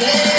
Yeah.